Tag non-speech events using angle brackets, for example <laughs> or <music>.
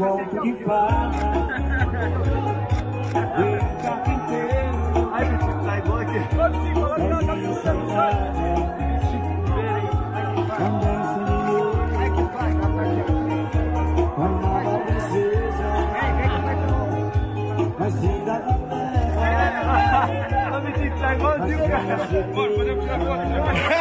conto de fada. Vem o carpinteiro, Ai, bicho, tá igual aqui. sozinho Ai, tá Vem, vem tá <laughs> igualzinho, cara. Bora, podemos tirar foto.